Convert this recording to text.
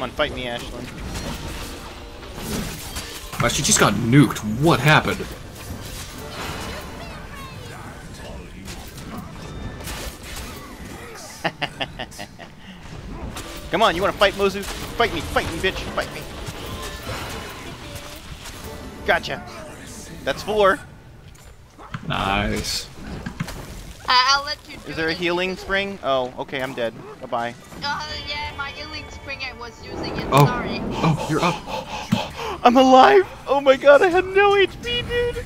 Come on, fight me, Aisling. Wow, she just got nuked. What happened? Come on, you wanna fight Mozu? Fight me, fight me, bitch, fight me. Gotcha. That's four. Nice. I- I'll let you do Is there a healing spring? Oh, okay, I'm dead. Bye-bye. Uh, yeah, my I was using it. Oh. Sorry. Oh, you're up. I'm alive! Oh my god, I had no HP, dude!